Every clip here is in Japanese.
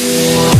We'll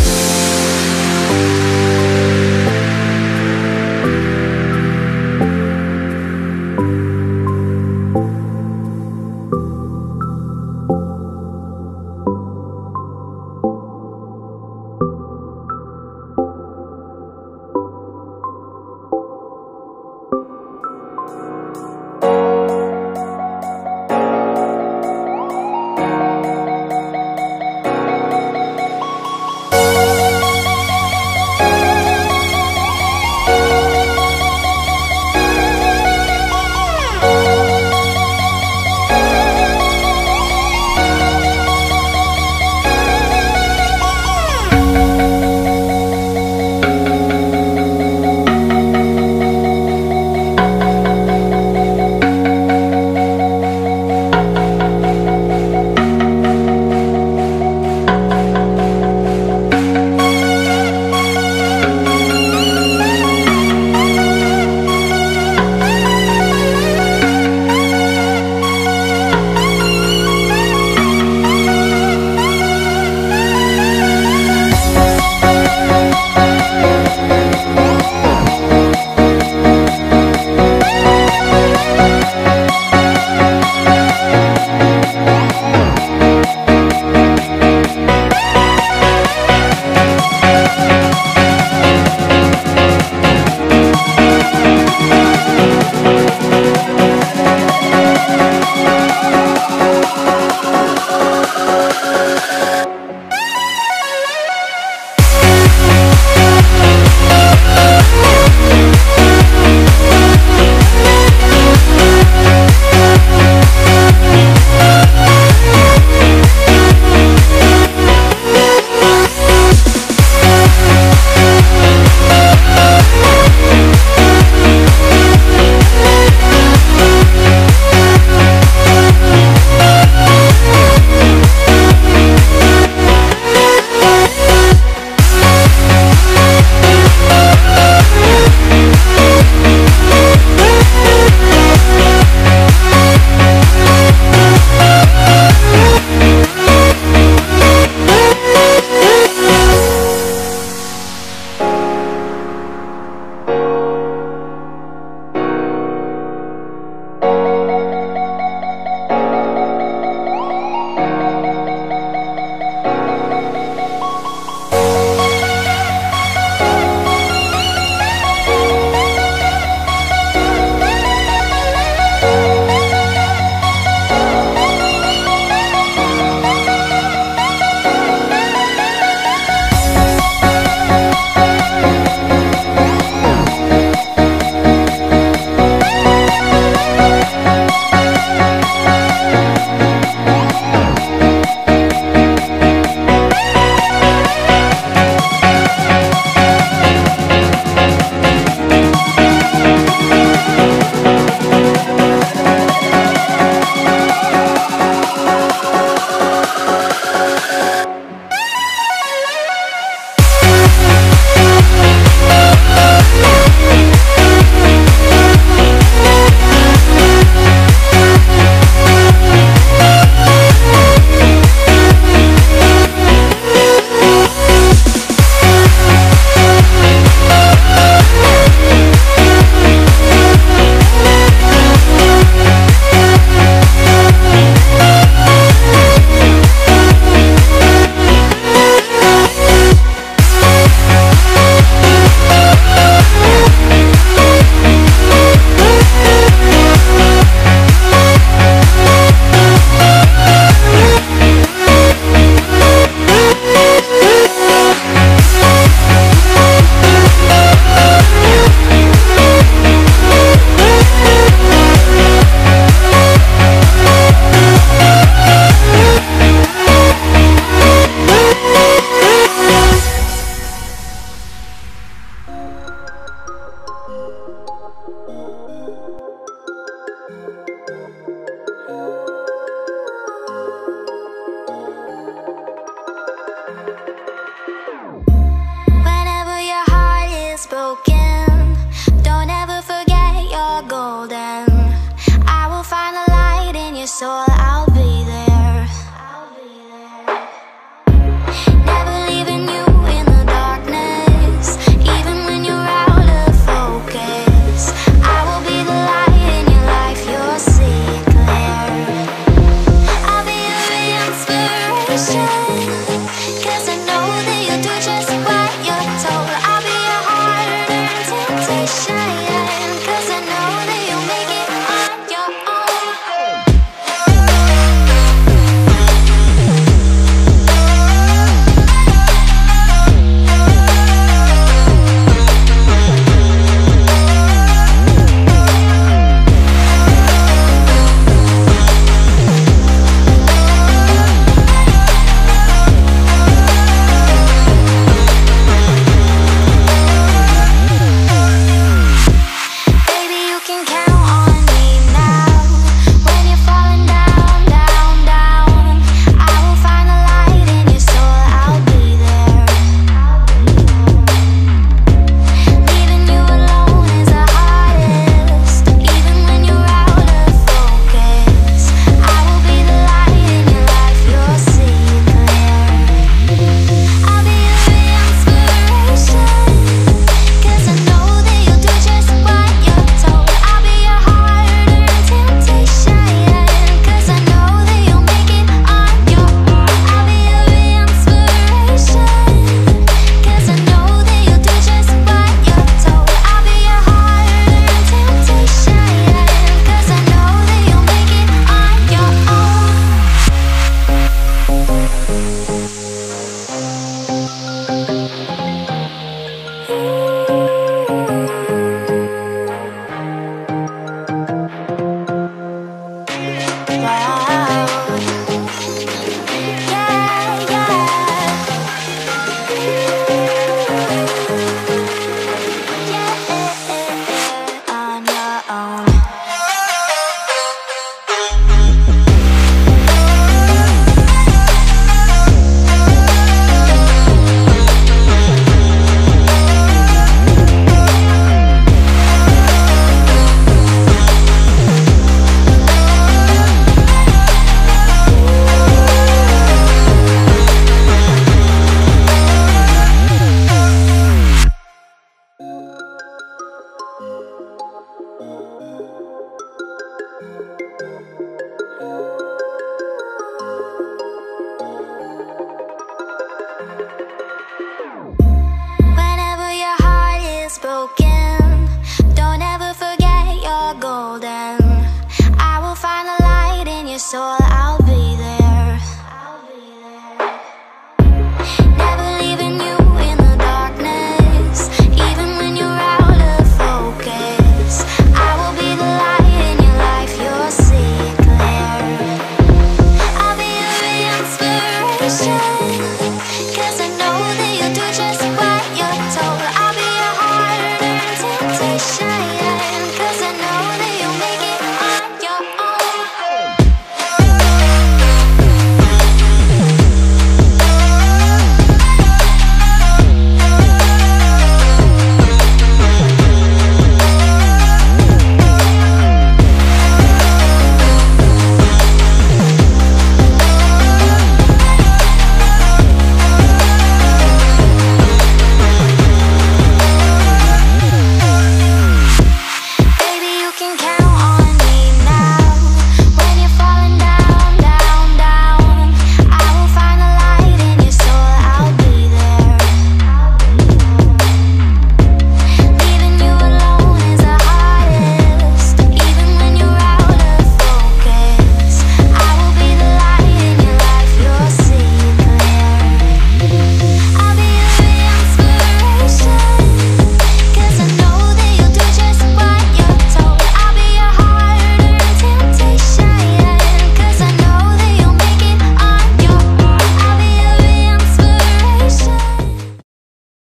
So I'll be